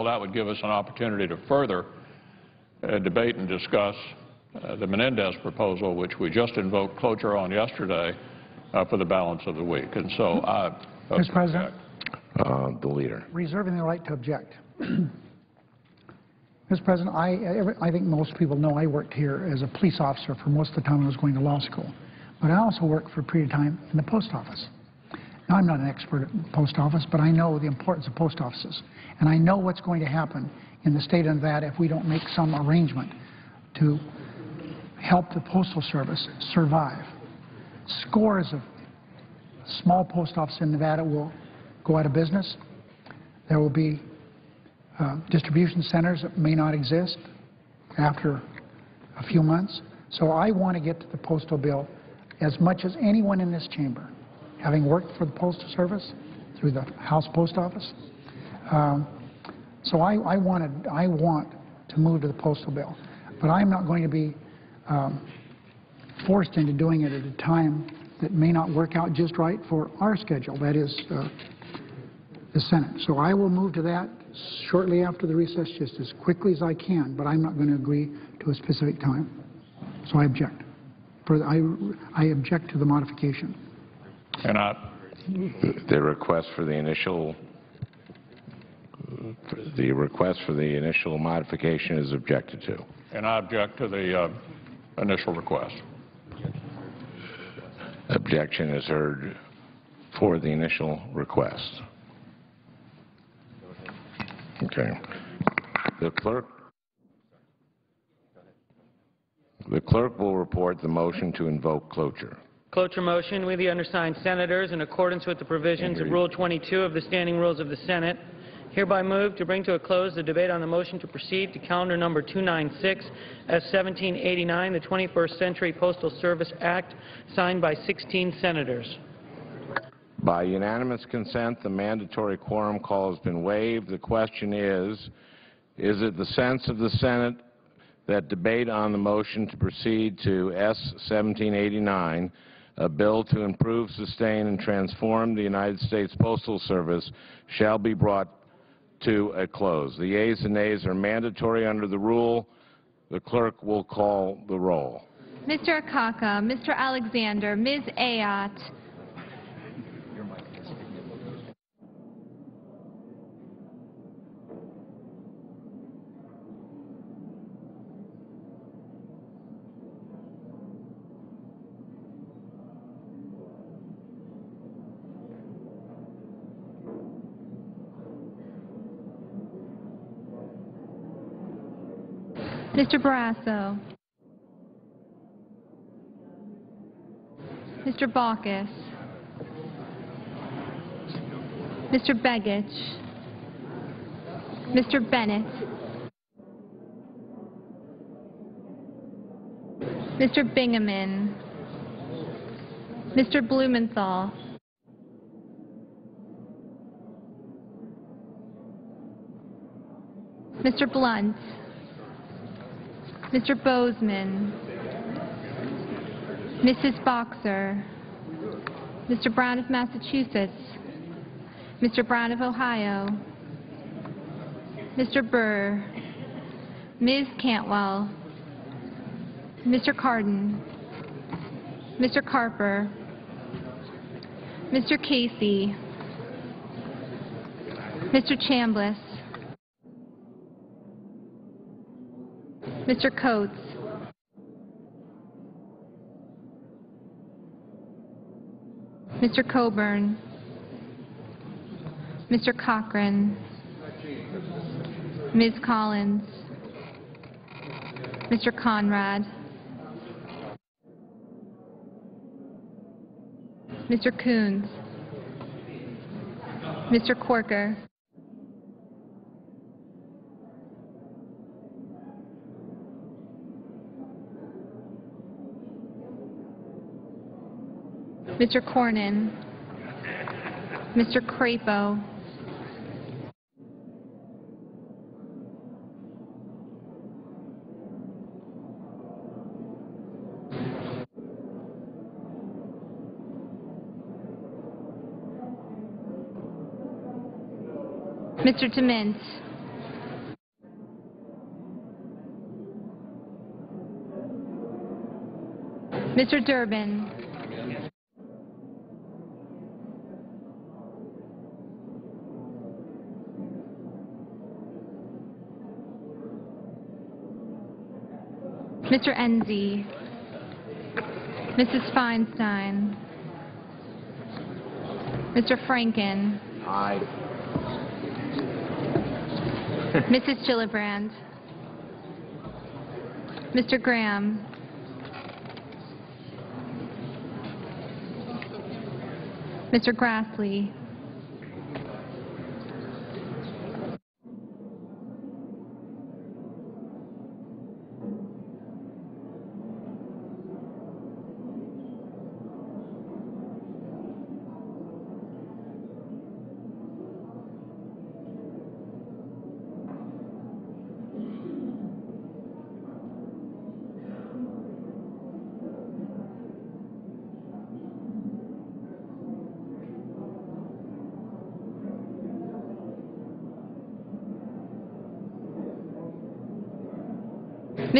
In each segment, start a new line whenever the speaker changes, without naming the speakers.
Well, that would give us an opportunity to further uh, debate and discuss uh, the Menendez proposal, which we just invoked cloture on yesterday, uh, for the balance of the week. And so I...
Mr. President,
Uh, The leader.
reserving the right to object. Mr. President, I, I think most people know I worked here as a police officer for most of the time I was going to law school. But I also worked for a period of time in the post office. Now, I'm not an expert at post office, but I know the importance of post offices. And I know what's going to happen in the state of Nevada if we don't make some arrangement to help the Postal Service survive. Scores of small post offices in Nevada will go out of business. There will be uh, distribution centers that may not exist after a few months. So I want to get to the postal bill as much as anyone in this chamber, having worked for the Postal Service through the House Post Office. Um, so I, I wanted, I want to move to the postal bill. But I'm not going to be um, forced into doing it at a time that may not work out just right for our schedule, that is, uh, the Senate. So I will move to that shortly after the recess, just as quickly as I can, but I'm not going to agree to a specific time. So I object. For I, I object to the modification.
And I,
The request for the initial, the request for the initial modification is objected to.
and I object to the uh, initial request.
Objection is heard for the initial request. Okay. The clerk, the clerk will report the motion to invoke cloture.
Cloture motion, we the undersigned senators, in accordance with the provisions of Rule 22 of the Standing Rules of the Senate, hereby move to bring to a close the debate on the motion to proceed to calendar number 296 as 1789, the 21st Century Postal Service Act, signed by 16 senators.
By unanimous consent, the mandatory quorum call has been waived. The question is, is it the sense of the Senate that debate on the motion to proceed to S-1789, a bill to improve, sustain, and transform the United States Postal Service, shall be brought to a close? The yeas and nays are mandatory under the rule. The clerk will call the roll.
Mr. Akaka, Mr. Alexander, Ms. Ayotte, Mr. Barrasso, Mr. Baucus, Mr. Begich, Mr. Bennet, Mr. Bingaman, Mr. Blumenthal, Mr. Blunt, Mr. Boozman, Mrs. Boxer, Mr. Brown of Massachusetts, Mr. Brown of Ohio, Mr. Burr, Ms. Cantwell, Mr. Cardin, Mr. Carper, Mr. Casey, Mr. Chambliss, Mr. Coats, Mr. Coburn, Mr. Cochran, Ms. Collins, Mr. Conrad, Mr. Coons, Mr. Corker, Mr. Cornyn, Mr. Crapo, Mr. DeMint. Mr. Durbin. Mr. Enzi. Mrs. Feinstein. Mr. Franken.
Aye.
Mrs. Gillibrand. Mr. Graham. Mr. Grassley.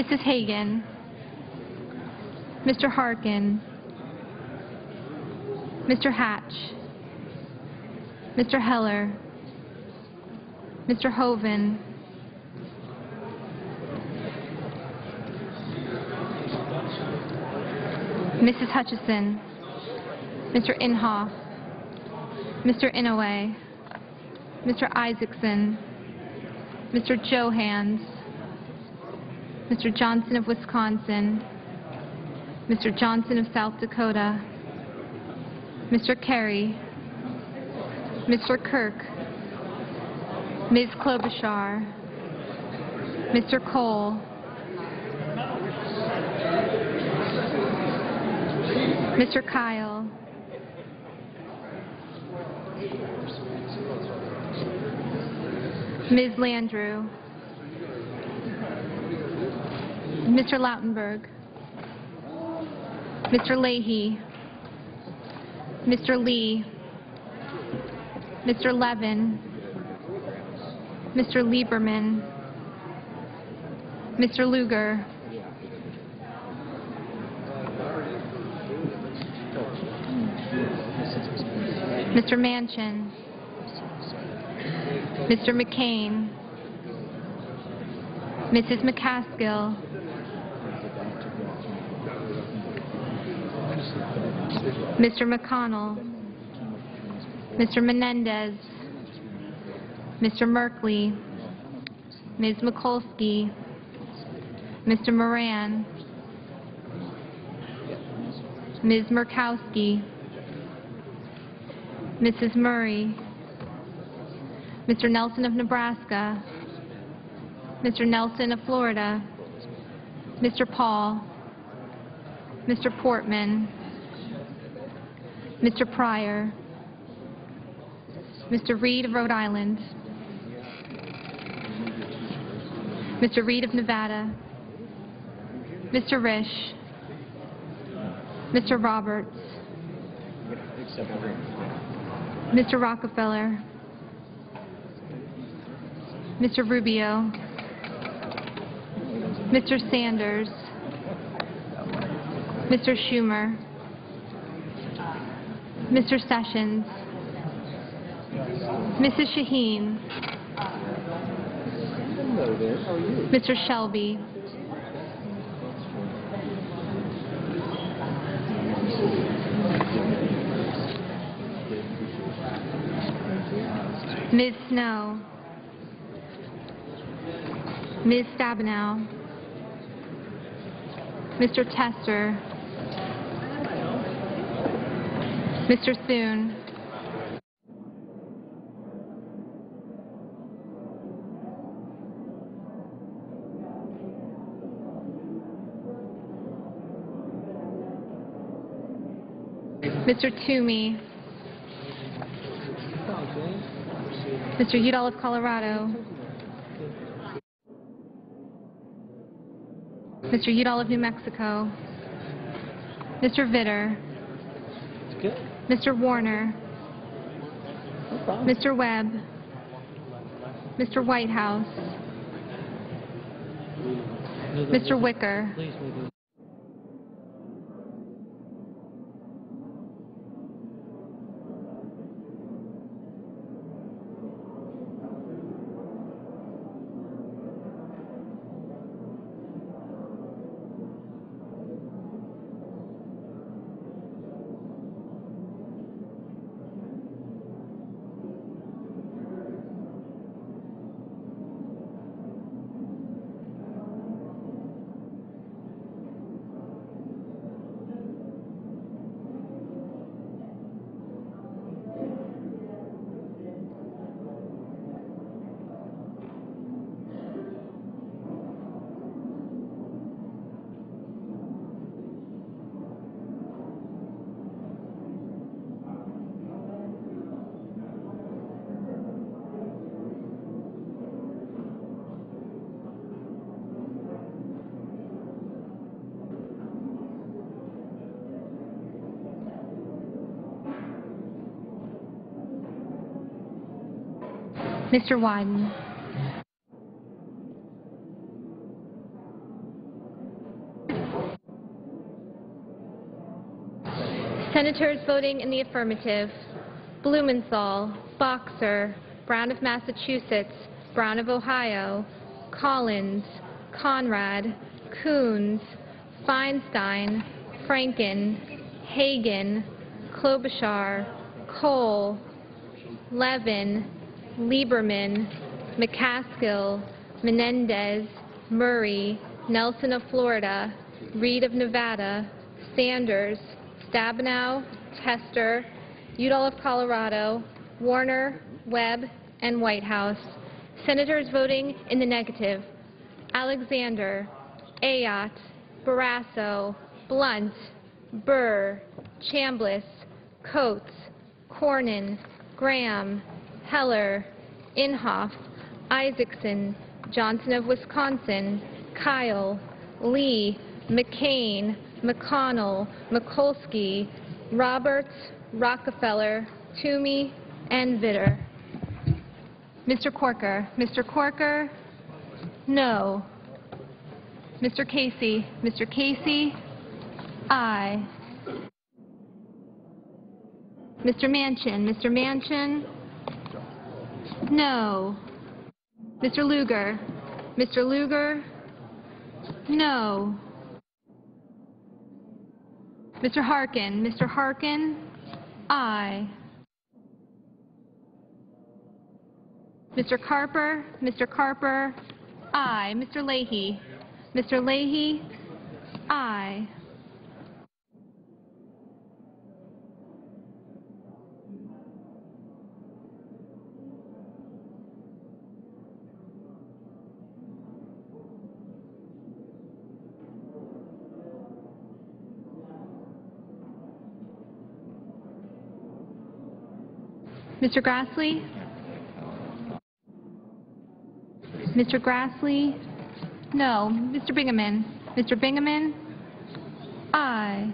Mrs. Hagan. Mr. Harkin. Mr. Hatch. Mr. Heller. Mr. Hoeven. Mrs. Hutchison. Mr. Inhofe. Mr. Inouye. Mr. Isakson. Mr. Johanns. Mr. Johnson of Wisconsin, Mr. Johnson of South Dakota, Mr. Kerry, Mr. Kirk, Ms. Klobuchar, Mr. Kohl, Mr. Kyl, Ms. Landrieu, Mr. Lautenberg. Mr. Leahy. Mr. Lee. Mr. Levin. Mr. Lieberman. Mr. Lugar. Mr. Manchin. Mr. McCain. Mrs. McCaskill. Mr. McConnell. Mr. Menendez. Mr. Merkley. Ms. Mikulski. Mr. Moran. Ms. Murkowski. Mrs. Murray. Mr. Nelson of Nebraska. Mr. Nelson of Florida. Mr. Paul. Mr. Portman. Mr. Pryor. Mr. Reed of Rhode Island. Mr. Reid of Nevada. Mr. Risch. Mr. Roberts. Mr. Rockefeller. Mr. Rubio. Mr. Sanders. Mr. Schumer. Mr. Sessions. Mrs. Shaheen. Mr. Shelby. Ms. Snowe. Ms. Stabenow. Mr. Tester. Mr. Thune. Mr. Toomey. Mr. Udall of Colorado. Mr. Udall of New Mexico. Mr. Vitter. Mr. Warner. Mr. Webb. Mr. Whitehouse. Mr. Wicker. Mr. Wyden. Senators voting in the affirmative, Blumenthal, Boxer, Brown of Massachusetts, Brown of Ohio, Collins, Conrad, Coons, Feinstein, Franken, Hagan, Klobuchar, Kohl, Levin, Lieberman, McCaskill, Menendez, Murray, Nelson of Florida, Reid of Nevada, Sanders, Stabenow, Tester, Udall of Colorado, Warner, Webb, and Whitehouse. Senators voting in the negative, Alexander, Ayotte, Barrasso, Blunt, Burr, Chambliss, Coats, Cornyn, Graham, Heller, Inhofe, Isakson, Johnson of Wisconsin, Kyl, Lee, McCain, McConnell, Mikulski, Roberts, Rockefeller, Toomey, and Vitter. Mr. Corker. Mr. Corker, no. Mr. Casey. Mr. Casey, aye. Mr. Manchin. Mr. Manchin, no. Mr. Lugar. Mr. Lugar. no. Mr. Harkin. Mr. Harkin, aye. Mr. Carper. Mr. Carper, aye. Mr. Leahy. Mr. Leahy, aye. Mr. Grassley? Mr. Grassley? No. Mr. Bingaman? Mr. Bingaman? Aye.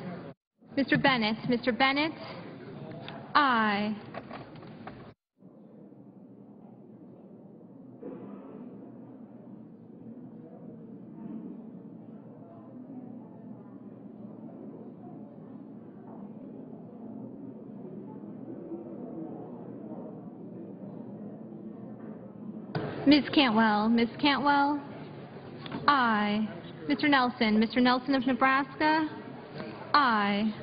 Mr. Bennet? Mr. Bennet? Aye. Ms. Cantwell? Ms. Cantwell? Aye. Mr. Nelson? Mr. Nelson of Nebraska? Aye.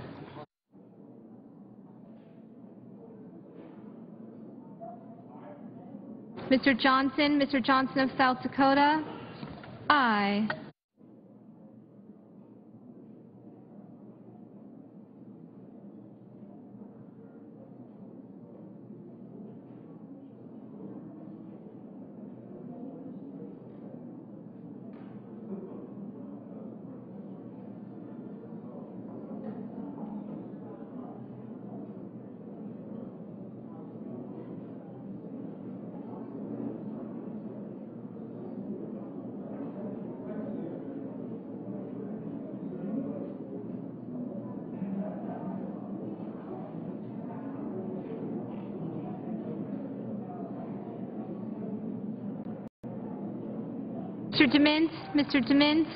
Mr. Johnson? Mr. Johnson of South Dakota? Aye. Mr. DeMint? Mr. DeMint?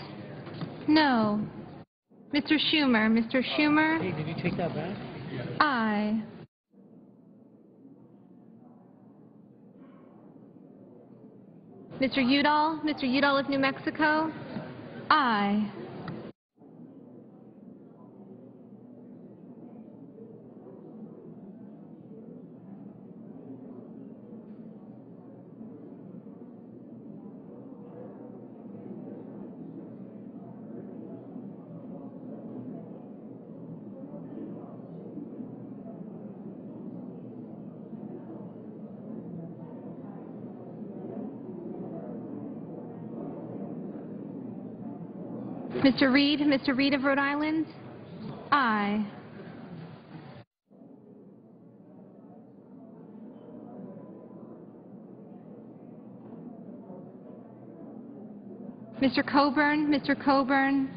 No. Mr. Schumer? Mr. Schumer?
Hey, did you take that back?
Aye. Mr. Udall? Mr. Udall of New Mexico? Aye. Mr. Reed? Mr. Reed of Rhode Island? Aye. Mr. Coburn? Mr. Coburn?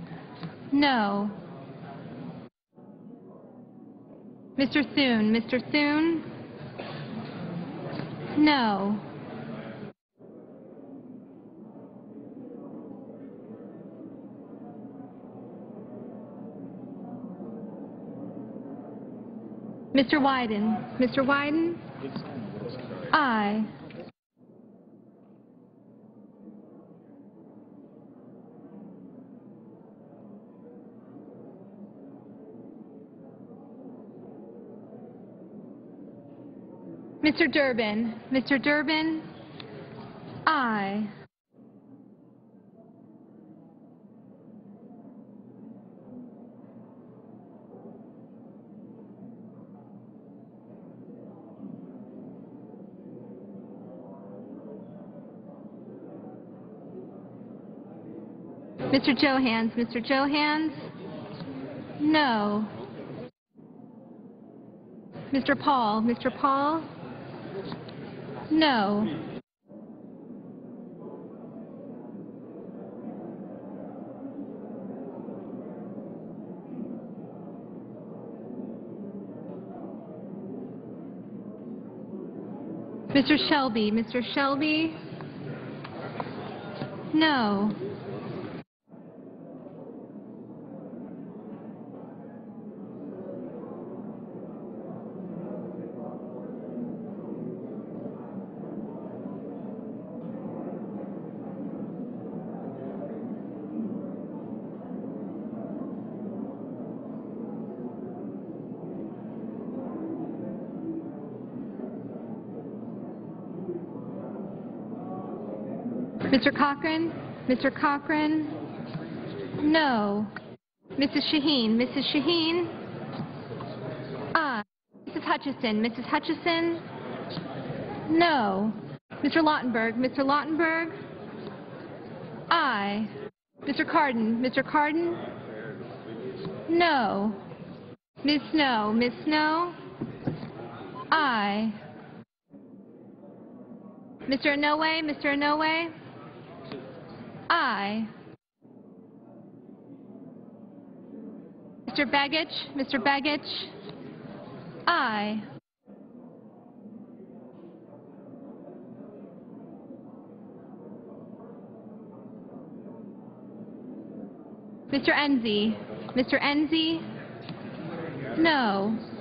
No. Mr. Thune? Mr. Thune? No. Mr. Wyden? Mr. Wyden? Aye. Mr. Durbin? Mr. Durbin? Aye. Mr. Johanns? Mr. Johanns? No. Mr. Paul? Mr. Paul? No. Mr. Shelby? Mr. Shelby? No. Mr. Cochran? Mr. Cochran? No. Mrs. Shaheen? Mrs. Shaheen? Ah, Aye. Mrs. Hutchison? Mrs. Hutchison? No. Mr. Lautenberg? Mr. Lautenberg? Aye. Mr. Cardin? Mr. Cardin? No. Ms. Snowe? Ms. Snowe? Aye. Mr. Inouye? Mr. Inouye? Aye. Mr. Begich, Mr. Begich, I. Mr. Enzi? Mr. Enzi? No.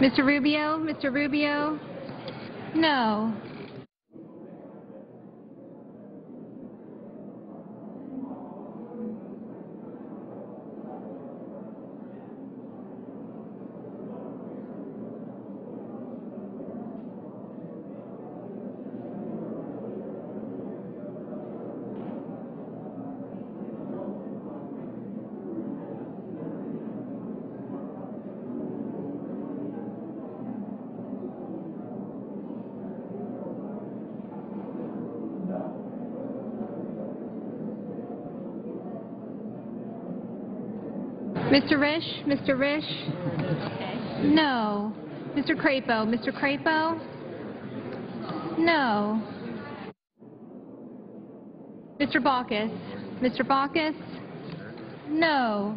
Mr. Rubio? Mr. Rubio? No. Mr. Risch? Mr. Risch? No. Mr. Crapo? Mr. Crapo? No. Mr. Baucus? Mr. Baucus? No.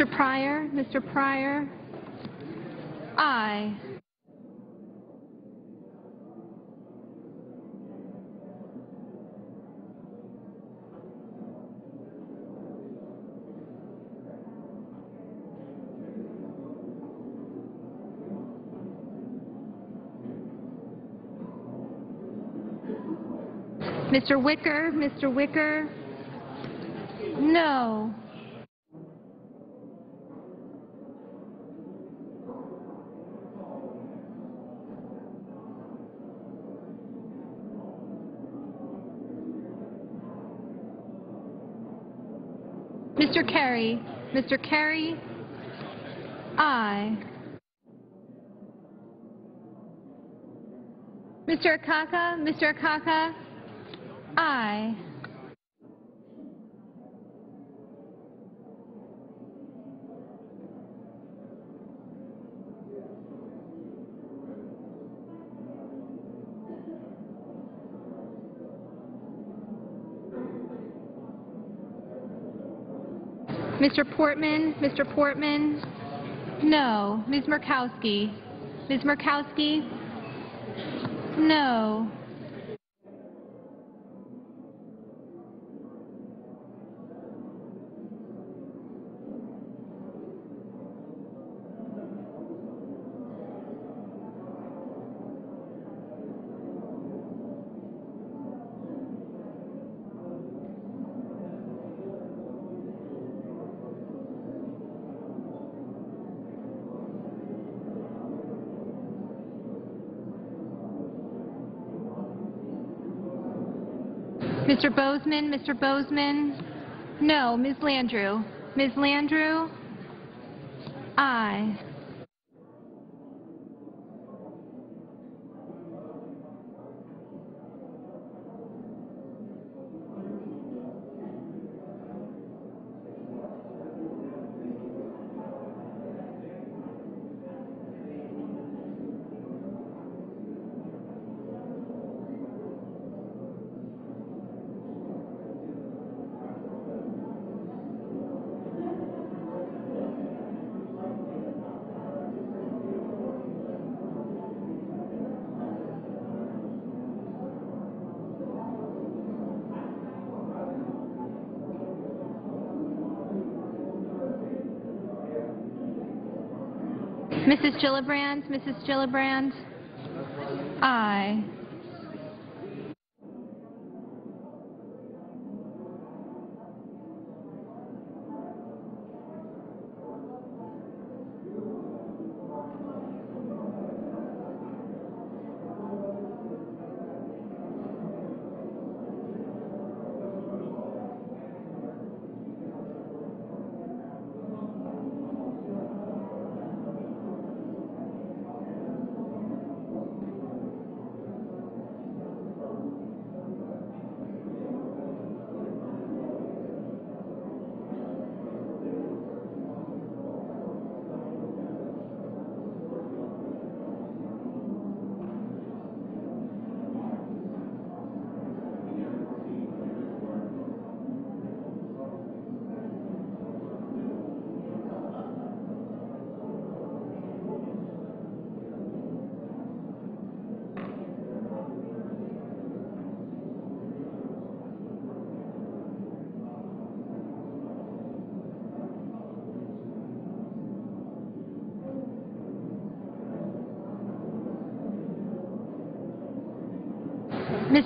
Mr. Pryor, Mr. Pryor, I. Mr. Wicker, Mr. Wicker, no. Mr. Kerry, Mr. Kerry, aye. Mr. Akaka, Mr. Akaka, aye. Mr. Portman, Mr. Portman, no. Ms. Murkowski, Ms. Murkowski, no. Mr. Boozman, Mr. Boozman, no. Ms. Landrieu, Ms. Landrieu, aye. Mrs. Gillibrand, Mrs. Gillibrand, aye.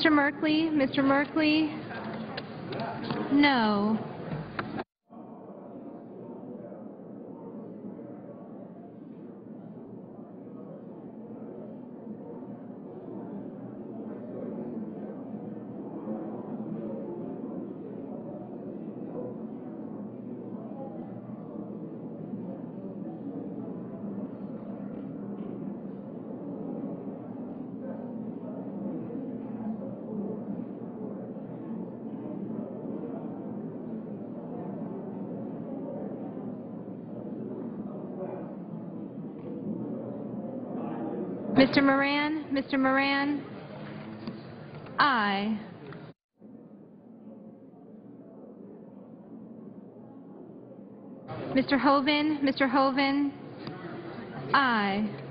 Mr. Merkley, Mr. Merkley, no. Mr. Moran, Mr. Moran, aye. Mr. Hoeven, Mr. Hoeven, aye.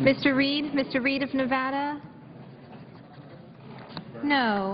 Mr. Reed, Mr. Reid of Nevada? No.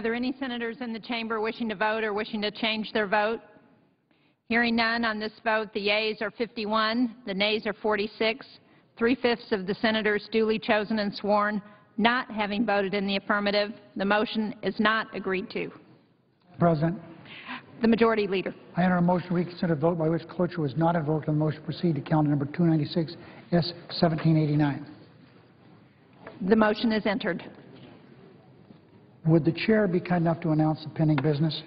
Are there any senators in the chamber wishing to vote or wishing to change their vote? Hearing none on this vote, the yeas are 51, the nays are 46. Three-fifths of the senators duly chosen and sworn not having voted in the affirmative. The motion is not agreed to.
President,
The Majority Leader.
I enter a motion to reconsider vote by which cloture was not invoked on the motion to proceed to calendar number 296, S. 1789.
The motion is entered.
Would the chair be kind enough to announce the pending business?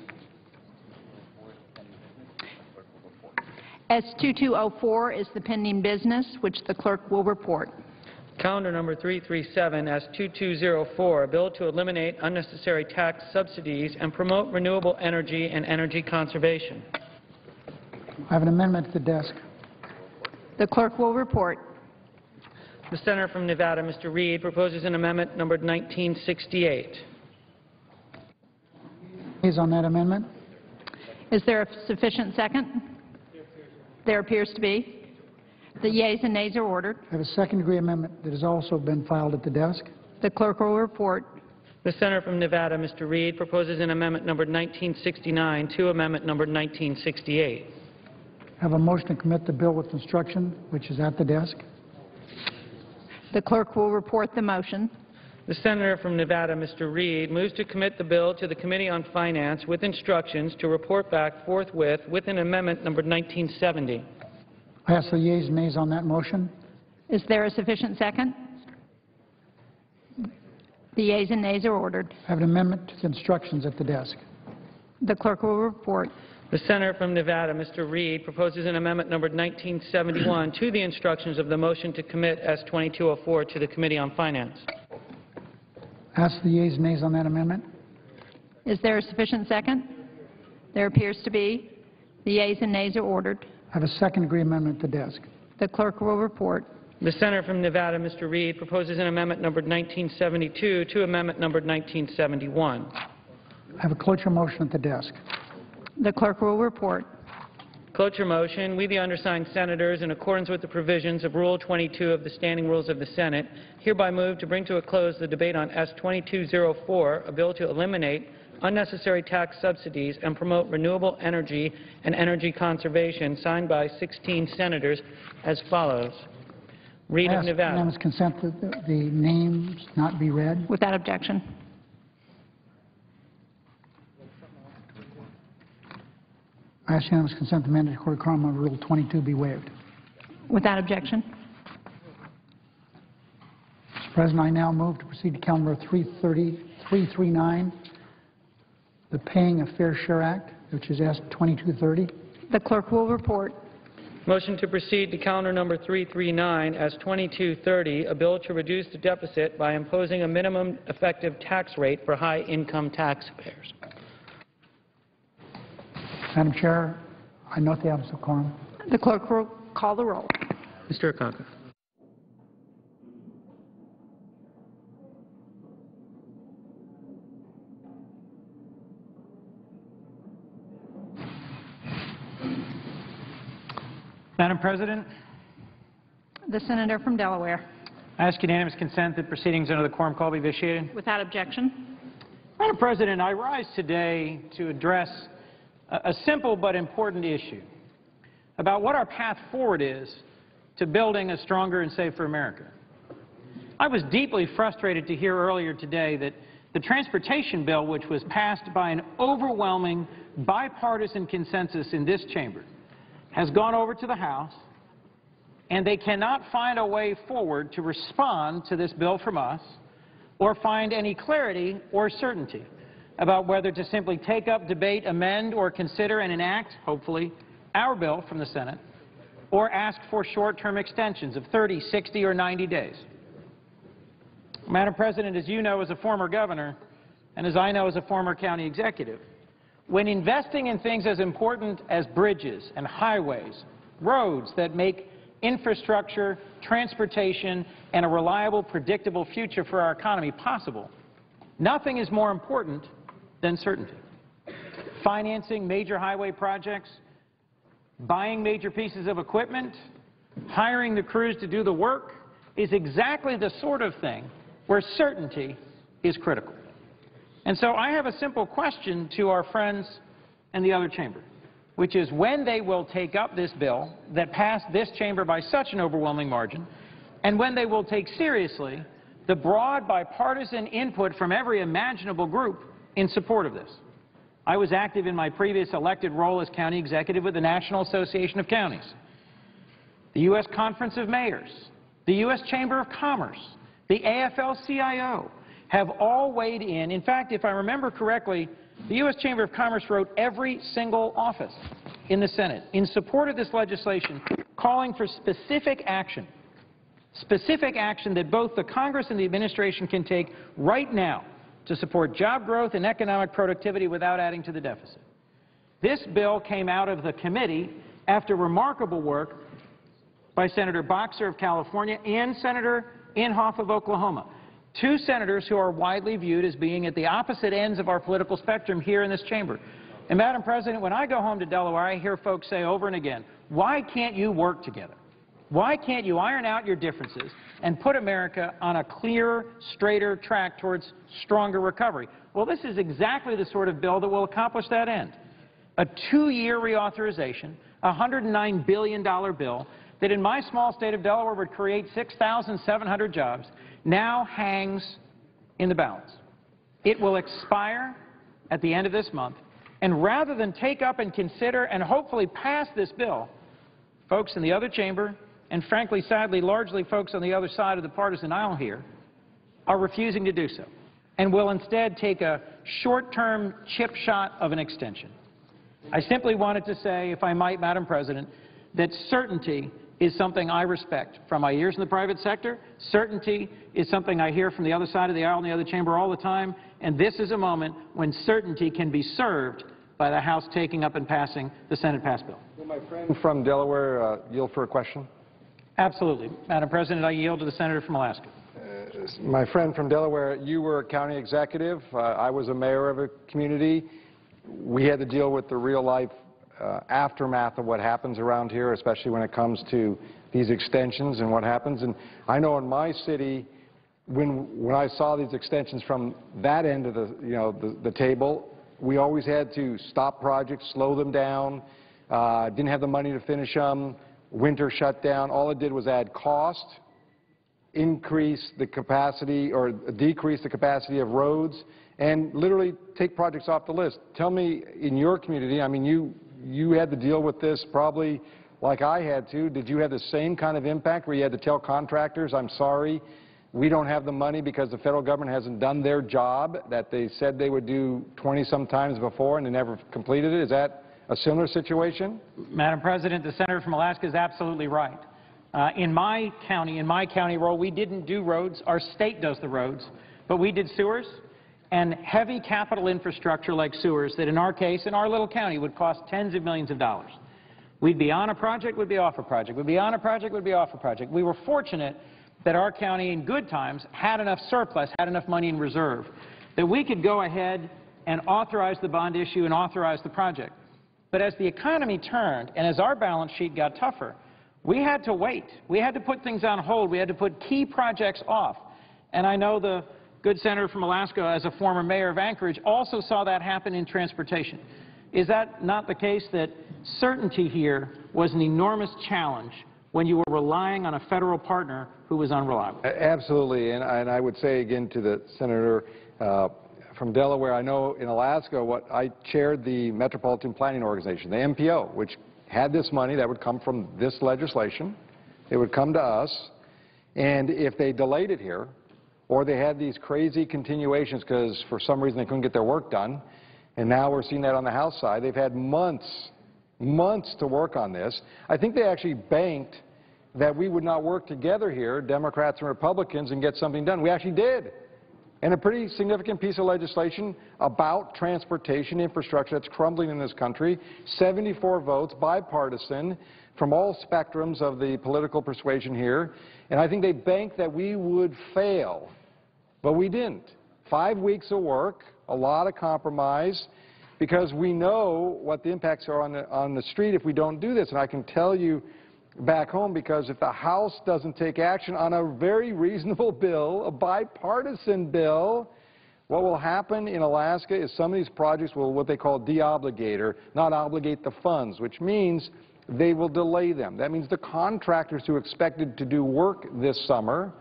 S2204 is the pending business, which the clerk will report.
Calendar number 337, S2204, a bill to eliminate unnecessary tax subsidies and promote renewable energy and energy conservation.
I have an amendment to the desk.
The clerk will report.
The senator from Nevada, Mr. Reid, proposes an amendment numbered 1968.
Is on that amendment?
Is there a sufficient second? There appears to be. The yeas and nays are ordered.
I have a second-degree amendment that has also been filed at the desk.
The clerk will report.
The senator from Nevada, Mr. Reid, proposes an amendment number 1969 to amendment number 1968.
I have a motion to commit the bill with instruction, which is at the desk.
The clerk will report the motion.
The senator from Nevada, Mr. Reid, moves to commit the bill to the Committee on Finance with instructions to report back forthwith with an amendment number 1970.
I ask the yeas and nays on that motion.
Is there a sufficient second? The yeas and nays are ordered.
I have an amendment to the instructions at the desk.
The clerk will report.
The senator from Nevada, Mr. Reid, proposes an amendment numbered 1971 to the instructions of the motion to commit S-2204 to the Committee on Finance.
Ask the yeas and nays on that amendment.
Is there a sufficient second? There appears to be. The yeas and nays are ordered.
I have a second-degree amendment at the desk.
The clerk will report.
The senator from Nevada, Mr. Reid, proposes an amendment numbered 1972 to amendment numbered 1971.
I have a cloture motion at the desk.
The clerk will report.
Cloture motion, we the undersigned senators, in accordance with the provisions of Rule 22 of the Standing Rules of the Senate, hereby move to bring to a close the debate on S-2204, a bill to eliminate unnecessary tax subsidies and promote renewable energy and energy conservation, signed by 16 senators as follows. Reid
I
of Nevada.
unanimous consent that the- the names not be read.
Without objection.
I ask unanimous consent the mandatory quorum of Rule 22 be waived.
Without objection.
Mr. President, I now move to proceed to calendar 330 339, the Paying a Fair Share Act, which is S 2230.
The clerk will report.
Motion to proceed to calendar number 339 as 2230, a bill to reduce the deficit by imposing a minimum effective tax rate for high-income taxpayers.
Madam Chair, I note the absence of quorum.
The clerk will call the roll.
Mr. Akaka.
Madam President,
The senator from Delaware.
I ask unanimous consent that proceedings under the quorum call be vitiated.
Without objection.
Madam President, I rise today to address a, simple but important issue about what our path forward is to building a stronger and safer America. I was deeply frustrated to hear earlier today that the transportation bill, which was passed by an overwhelming bipartisan consensus in this chamber, has gone over to the House, and they cannot find a way forward to respond to this bill from us or find any clarity or certainty about whether to simply take up, debate, amend, or consider and enact, hopefully, our bill from the Senate, or ask for short-term extensions of 30, 60, or 90 days. Madam President, as you know as a former governor, and as I know as a former county executive, when investing in things as important as bridges and highways, roads that make infrastructure, transportation, and a reliable, predictable future for our economy possible, nothing is more important than certainty. Financing major highway projects, buying major pieces of equipment, hiring the crews to do the work is exactly the sort of thing where certainty is critical. And so I have a simple question to our friends in the other chamber, which is when they will take up this bill that passed this chamber by such an overwhelming margin, and when they will take seriously the broad bipartisan input from every imaginable group in support of this. I was active in my previous elected role as county executive with the National Association of Counties, the U.S. Conference of Mayors, the U.S. Chamber of Commerce, the AFL-CIO, have all weighed in. In fact, if I remember correctly, the U.S. Chamber of Commerce wrote every single office in the Senate in support of this legislation, calling for specific action, specific action that both the Congress and the administration can take right now to support job growth and economic productivity without adding to the deficit. This bill came out of the committee after remarkable work by Senator Boxer of California and Senator Inhofe of Oklahoma, two senators who are widely viewed as being at the opposite ends of our political spectrum here in this chamber. And, Madam President, when I go home to Delaware, I hear folks say over and again, why can't you work together? Why can't you iron out your differences and put America on a clearer, straighter track towards stronger recovery? Well, this is exactly the sort of bill that will accomplish that end. A two-year reauthorization, a $109 billion bill that in my small state of Delaware would create 6,700 jobs, now hangs in the balance. It will expire at the end of this month, and rather than take up and consider and hopefully pass this bill, folks in the other chamber, and frankly, sadly, largely folks on the other side of the partisan aisle here, are refusing to do so, and will instead take a short-term chip shot of an extension. I simply wanted to say, if I might, Madam President, that certainty is something I respect from my years in the private sector. Certainty is something I hear from the other side of the aisle in the other chamber all the time. And this is a moment when certainty can be served by the House taking up and passing the Senate pass bill.
Will my friend from Delaware uh, yield for a question?
Absolutely. Madam President, I yield to the senator from Alaska.
My friend from Delaware, you were a county executive. Uh, I was a mayor of a community. We had to deal with the real-life uh, aftermath of what happens around here, especially when it comes to these extensions and what happens. And I know in my city, when, when I saw these extensions from that end of the, you know, the, the table, we always had to stop projects, slow them down, uh, didn't have the money to finish them, winter shutdown. All it did was add cost, increase the capacity or decrease the capacity of roads, and literally take projects off the list. Tell me, in your community, I mean, you, you had to deal with this probably like I had to. Did you have the same kind of impact where you had to tell contractors, I'm sorry, we don't have the money because the federal government hasn't done their job that they said they would do 20-some times before and they never completed it? Is that a similar situation?
Madam President, the senator from Alaska is absolutely right. Uh, in my county, in my county role, we didn't do roads. Our state does the roads. But we did sewers and heavy capital infrastructure like sewers that in our case, in our little county, would cost tens of millions of dollars. We'd be on a project, we'd be off a project. We'd be on a project, we'd be off a project. We were fortunate that our county in good times had enough surplus, had enough money in reserve, that we could go ahead and authorize the bond issue and authorize the project. But as the economy turned and as our balance sheet got tougher, we had to wait. We had to put things on hold. We had to put key projects off. And I know the good senator from Alaska, as a former mayor of Anchorage, also saw that happen in transportation. Is that not the case that certainty here was an enormous challenge when you were relying on a federal partner who was unreliable?
Absolutely, and I, would say again to the senator uh, from Delaware, I know in Alaska, what I chaired the Metropolitan Planning Organization, the MPO, which had this money that would come from this legislation. It would come to us, and if they delayed it here, or they had these crazy continuations because for some reason they couldn't get their work done, and now we're seeing that on the House side, they've had months, months to work on this. I think they actually banked that we would not work together here, Democrats and Republicans, and get something done. We actually did. And a pretty significant piece of legislation about transportation infrastructure that's crumbling in this country. 74 votes, bipartisan, from all spectrums of the political persuasion here. And I think they banked that we would fail, but we didn't. Five weeks of work, a lot of compromise, because we know what the impacts are on the, on the street if we don't do this. And I can tell you back home because if the House doesn't take action on a very reasonable bill, a bipartisan bill, what will happen in Alaska is some of these projects will what they call deobligate or not obligate the funds, which means they will delay them. That means the contractors who expected to do work this summer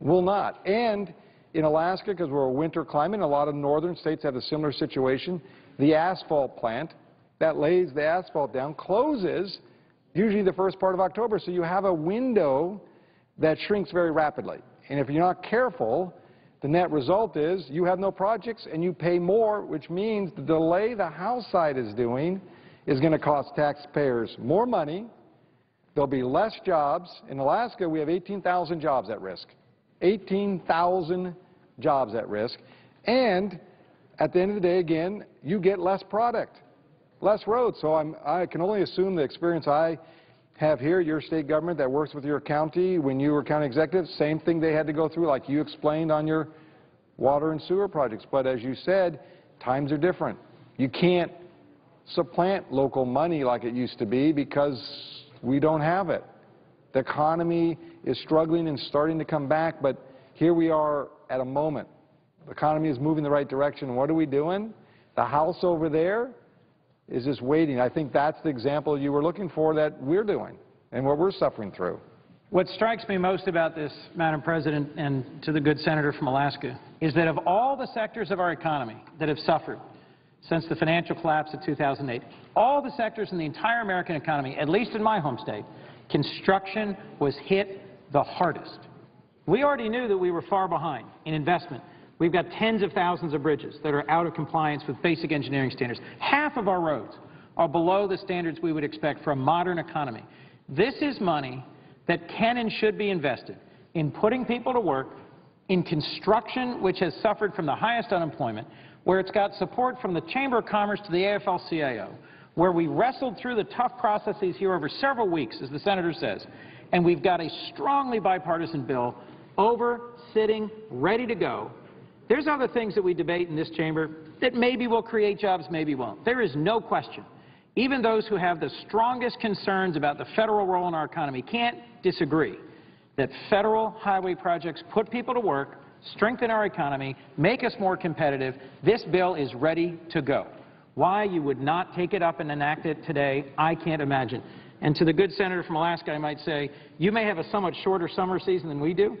will not. And in Alaska, because we're a winter climate, a lot of northern states have a similar situation, the asphalt plant that lays the asphalt down closes usually the first part of October. So you have a window that shrinks very rapidly. And if you're not careful, the net result is you have no projects and you pay more, which means the delay the House side is doing is going to cost taxpayers more money. There'll be less jobs. In Alaska, we have 18,000 jobs at risk. 18,000 jobs at risk. And at the end of the day, again, you get less product, less roads. So I'm, I can only assume the experience I have here, your state government that works with your county, when you were county executive, same thing they had to go through, like you explained on your water and sewer projects. But as you said, times are different. You can't supplant local money like it used to be because we don't have it. The economy is struggling and starting to come back, but here we are at a moment. The economy is moving the right direction. What are we doing? The house over there is just waiting. I think that's the example you were looking for that we're doing and what we're suffering through.
What strikes me most about this, Madam President, and to the good senator from Alaska, is that of all the sectors of our economy that have suffered since the financial collapse of 2008, all the sectors in the entire American economy, at least in my home state, construction was hit the hardest. We already knew that we were far behind in investment. We've got tens of thousands of bridges that are out of compliance with basic engineering standards. Half of our roads are below the standards we would expect for a modern economy. This is money that can and should be invested in putting people to work, in construction, which has suffered from the highest unemployment, where it's got support from the Chamber of Commerce to the AFL-CIO, where we wrestled through the tough processes here over several weeks, as the senator says, and we've got a strongly bipartisan bill over, sitting, ready to go. There's other things that we debate in this chamber that maybe will create jobs, maybe won't. There is no question. Even those who have the strongest concerns about the federal role in our economy can't disagree that federal highway projects put people to work, strengthen our economy, make us more competitive. This bill is ready to go. Why you would not take it up and enact it today, I can't imagine. And to the good senator from Alaska, I might say, you may have a somewhat shorter summer season than we do,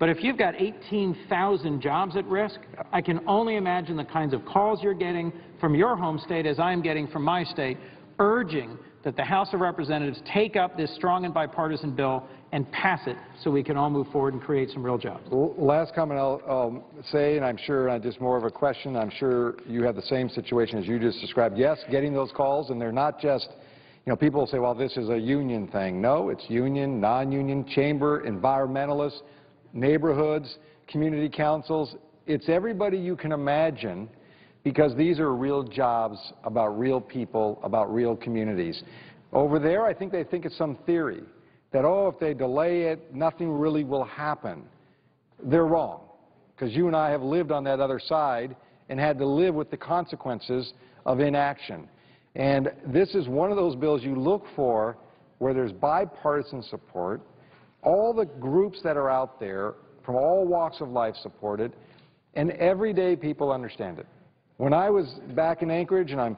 but if you've got 18,000 jobs at risk, I can only imagine the kinds of calls you're getting from your home state as I'm getting from my state, urging that the House of Representatives take up this strong and bipartisan bill and pass it so we can all move forward and create some real jobs.
Last comment I'll, say, and I'm sure, uh, just more of a question, I'm sure you have the same situation as you just described. Yes, getting those calls, and they're not just, you know, people say, well, this is a union thing. No, it's union, non-union, chamber, environmentalists, neighborhoods, community councils. It's everybody you can imagine because these are real jobs about real people, about real communities. Over there, I think they think it's some theory that, oh, if they delay it, nothing really will happen. They're wrong because you and I have lived on that other side and had to live with the consequences of inaction. And this is one of those bills you look for where there's bipartisan support, all the groups that are out there from all walks of life support it, and everyday people understand it. When I was back in Anchorage and I'm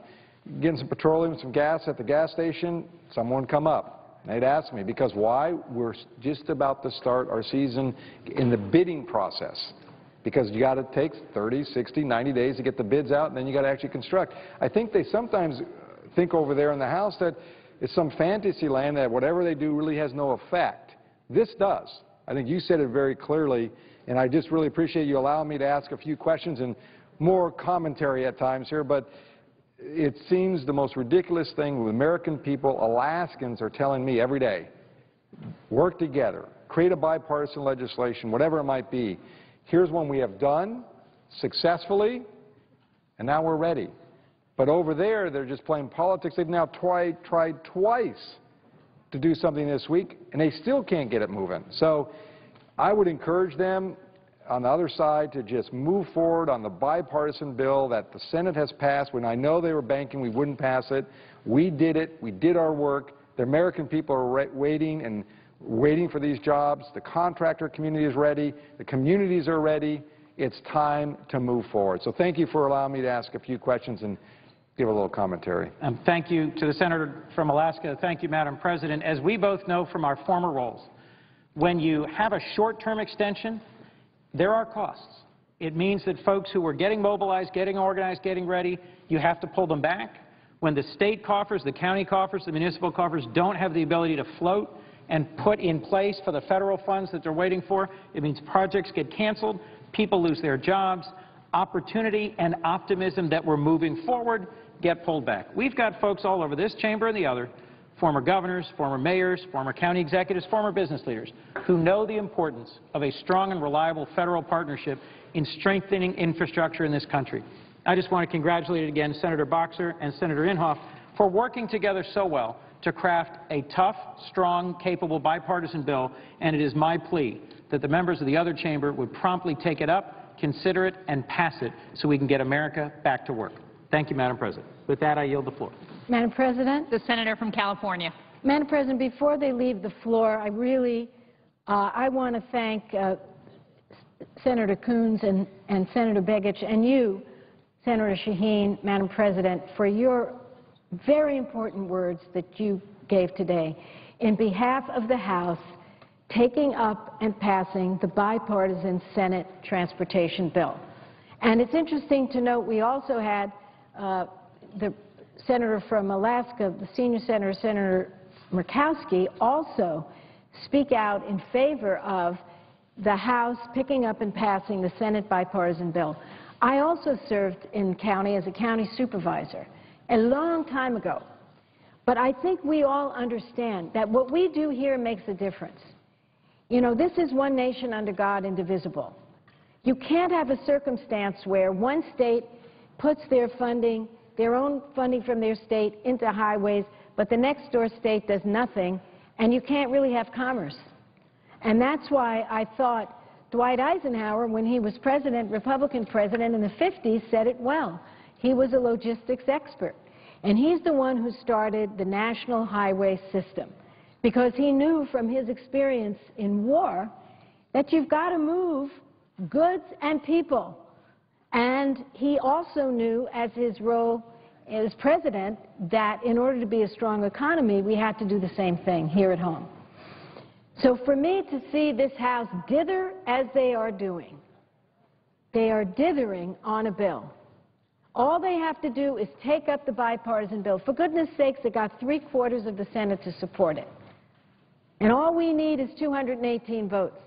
getting some petroleum, some gas at the gas station, someone come up. and They'd ask me, because why? We're just about to start our season in the bidding process. Because you got to take 30, 60, 90 days to get the bids out, and then you got to actually construct. I think they sometimes think over there in the House that it's some fantasy land that whatever they do really has no effect. This does. I think you said it very clearly, and I just really appreciate you allowing me to ask a few questions and more commentary at times here, but it seems the most ridiculous thing with American people, Alaskans are telling me every day, work together, create a bipartisan legislation, whatever it might be. Here's one we have done successfully, and now we're ready. But over there, they're just playing politics. They've now tried, tried twice to do something this week, and they still can't get it moving. So I would encourage them on the other side to just move forward on the bipartisan bill that the Senate has passed when I know they were banking we wouldn't pass it. We did it. We did our work. The American people are waiting and waiting for these jobs. The contractor community is ready. The communities are ready. It's time to move forward. So thank you for allowing me to ask a few questions and give a little commentary.
Um, thank you to the senator from Alaska. Thank you, Madam President. As we both know from our former roles, when you have a short-term extension, there are costs. It means that folks who are getting mobilized, getting organized, getting ready, you have to pull them back. When the state coffers, the county coffers, the municipal coffers don't have the ability to float and put in place for the federal funds that they're waiting for, it means projects get canceled, people lose their jobs, opportunity and optimism that we're moving forward get pulled back. We've got folks all over this chamber and the other, former governors, former mayors, former county executives, former business leaders, who know the importance of a strong and reliable federal partnership in strengthening infrastructure in this country. I just want to congratulate again Senator Boxer and Senator Inhofe for working together so well to craft a tough, strong, capable bipartisan bill, and it is my plea that the members of the other chamber would promptly take it up, consider it, and pass it so we can get America back to work. Thank you, Madam President. With that, I yield the floor.
Madam President,
The senator from California.
Madam President, before they leave the floor, I really, uh, I want to thank uh, Senator Coons and, and Senator Begich and you, Senator Shaheen, Madam President, for your very important words that you gave today in behalf of the House taking up and passing the bipartisan Senate transportation bill. And it's interesting to note we also had uh, the senator from Alaska, the senior senator, Senator Murkowski, also speak out in favor of the House picking up and passing the Senate bipartisan bill. I also served in county as a county supervisor a long time ago. But I think we all understand that what we do here makes a difference. You know, this is one nation under God, indivisible. You can't have a circumstance where one state puts their funding, their own funding from their state into highways, but the next door state does nothing, and you can't really have commerce. And that's why I thought Dwight Eisenhower, when he was president, Republican president in the 50s, said it well. He was a logistics expert. And he's the one who started the national highway system because he knew from his experience in war that you've got to move goods and people. And he also knew, as his role as president, that in order to be a strong economy, we had to do the same thing here at home. So for me to see this House dither as they are doing, they are dithering on a bill. All they have to do is take up the bipartisan bill. For goodness sakes, they got three quarters of the Senate to support it. And all we need is 218 votes.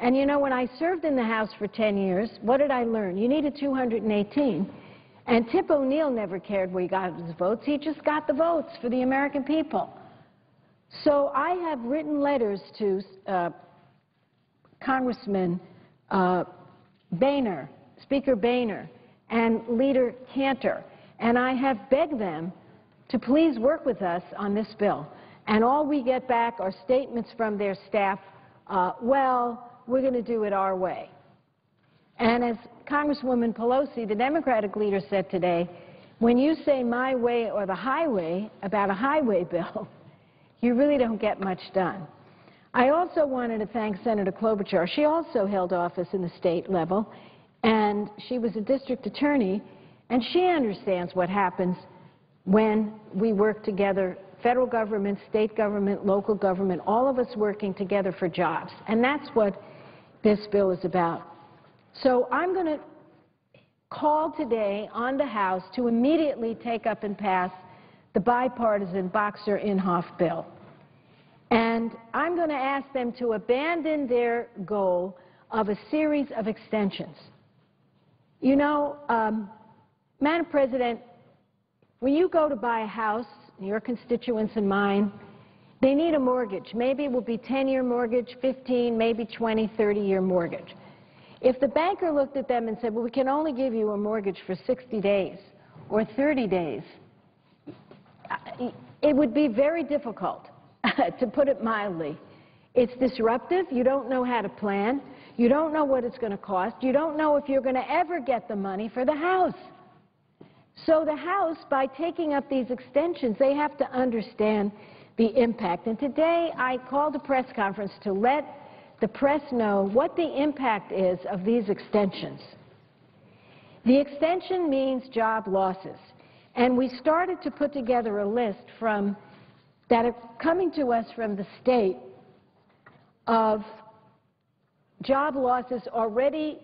And you know, when I served in the House for 10 years, what did I learn? You needed 218. And Tip O'Neill never cared where he got his votes. He just got the votes for the American people. So I have written letters to uh, Congressman uh, Boehner, Speaker Boehner, and Leader Cantor, and I have begged them to please work with us on this bill. And all we get back are statements from their staff, uh, well, we're going to do it our way. And as Congresswoman Pelosi, the Democratic leader, said today, when you say my way or the highway about a highway bill, you really don't get much done. I also wanted to thank Senator Klobuchar. She also held office in the state level, and she was a district attorney, and she understands what happens when we work together, federal government, state government, local government, all of us working together for jobs. And that's what this bill is about. So I'm going to call today on the House to immediately take up and pass the bipartisan Boxer-Inhofe bill. And I'm going to ask them to abandon their goal of a series of extensions. You know, um, Madam President, when you go to buy a house, your constituents and mine, they need a mortgage. Maybe it will be 10-year mortgage, 15, maybe 20, 30-year mortgage. If the banker looked at them and said, well, we can only give you a mortgage for 60 days or 30 days, it would be very difficult, to put it mildly. It's disruptive. You don't know how to plan. You don't know what it's going to cost. You don't know if you're going to ever get the money for the house. So the House, by taking up these extensions, they have to understand the impact. And today I called a press conference to let the press know what the impact is of these extensions. The extension means job losses. And we started to put together a list from that are coming to us from the state of job losses already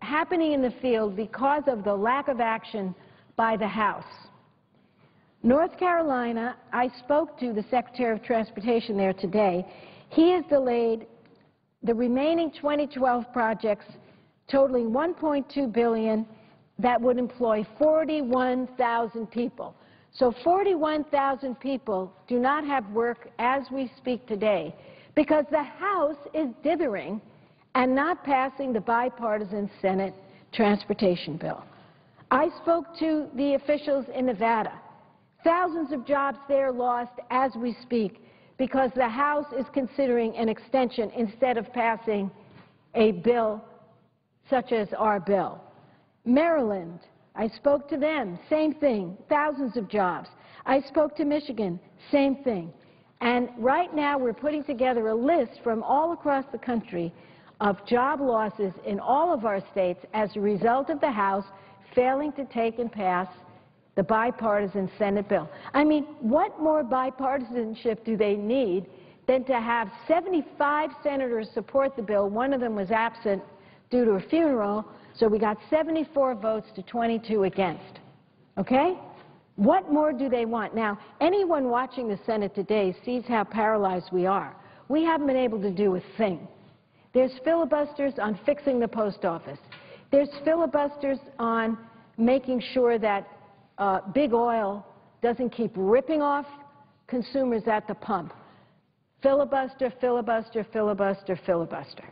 happening in the field because of the lack of action by the House. North Carolina, I spoke to the Secretary of Transportation there today. He has delayed the remaining 2012 projects totaling 1.2 billion that would employ 41,000 people. So 41,000 people do not have work as we speak today because the House is dithering and not passing the bipartisan Senate transportation bill. I spoke to the officials in Nevada. Thousands of jobs there lost as we speak because the House is considering an extension instead of passing a bill such as our bill. Maryland, I spoke to them, same thing, thousands of jobs. I spoke to Michigan, same thing. And right now we're putting together a list from all across the country of job losses in all of our states as a result of the House failing to take and pass the bipartisan Senate bill. I mean, what more bipartisanship do they need than to have 75 senators support the bill? One of them was absent due to a funeral, so we got 74 votes to 22 against. Okay? What more do they want? Now, anyone watching the Senate today sees how paralyzed we are. We haven't been able to do a thing. There's filibusters on fixing the post office. There's filibusters on making sure that uh, big oil doesn't keep ripping off consumers at the pump. Filibuster, filibuster, filibuster, filibuster.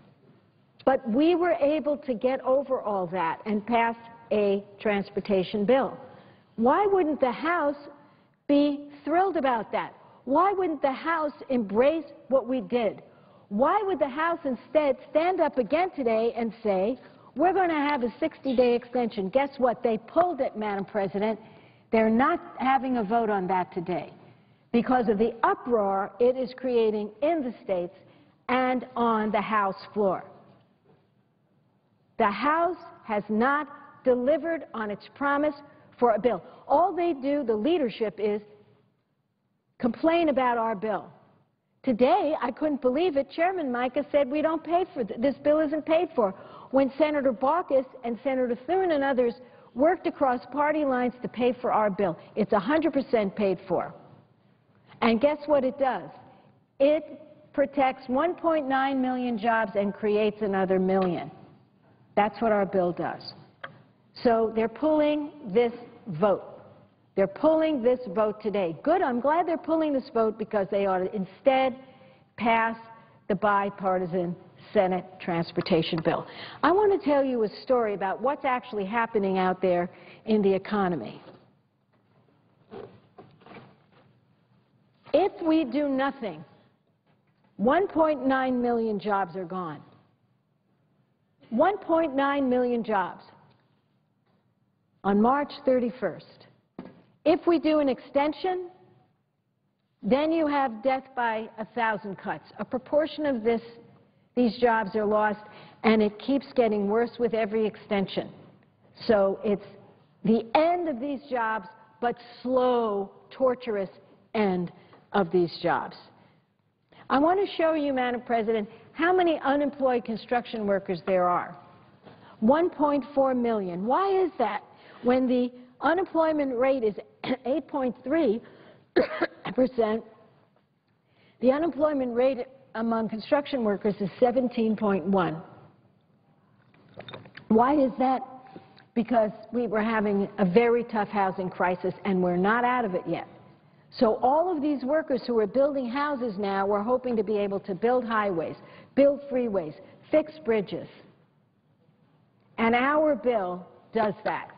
But we were able to get over all that and pass a transportation bill. Why wouldn't the House be thrilled about that? Why wouldn't the House embrace what we did? Why would the House instead stand up again today and say, we're going to have a 60-day extension? Guess what? They pulled it, Madam President. They're not having a vote on that today because of the uproar it is creating in the states and on the House floor. The House has not delivered on its promise for a bill. All they do, the leadership, is complain about our bill. Today, I couldn't believe it, Chairman Mica said we don't pay for, th this bill isn't paid for. When Senator Baucus and Senator Thune and others worked across party lines to pay for our bill, it's 100% paid for. And guess what it does? It protects 1.9 million jobs and creates another million. That's what our bill does. So they're pulling this vote. They're pulling this vote today. Good, I'm glad they're pulling this vote because they ought to instead pass the bipartisan Senate transportation bill. I want to tell you a story about what's actually happening out there in the economy. If we do nothing, 1.9 million jobs are gone. 1.9 million jobs on March 31st. If we do an extension, then you have death by a thousand cuts. A proportion of this, these jobs are lost, and it keeps getting worse with every extension. So it's the end of these jobs, but slow, torturous end of these jobs. I want to show you, Madam President, how many unemployed construction workers there are. 1.4 million. Why is that? When the unemployment rate is 8.3 percent, the unemployment rate among construction workers is 17.1. Why is that? Because we were having a very tough housing crisis and we're not out of it yet. So all of these workers who are building houses now were hoping to be able to build highways, build freeways, fix bridges. And our bill does that.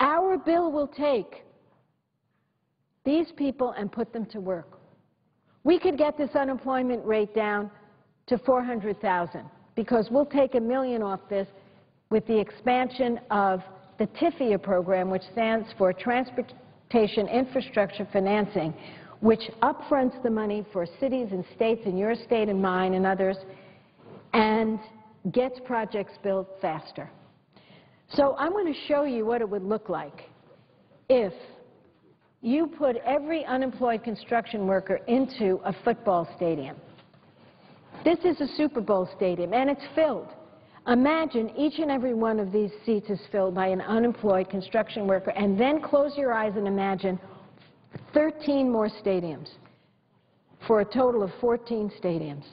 Our bill will take these people and put them to work. We could get this unemployment rate down to 400,000 because we'll take a million off this with the expansion of the TIFIA program, which stands for Transportation Infrastructure Financing, which upfronts the money for cities and states and your state and mine and others and gets projects built faster. So I'm going to show you what it would look like if you put every unemployed construction worker into a football stadium. This is a Super Bowl stadium, and it's filled. Imagine each and every one of these seats is filled by an unemployed construction worker, and then close your eyes and imagine 13 more stadiums for a total of 14 stadiums.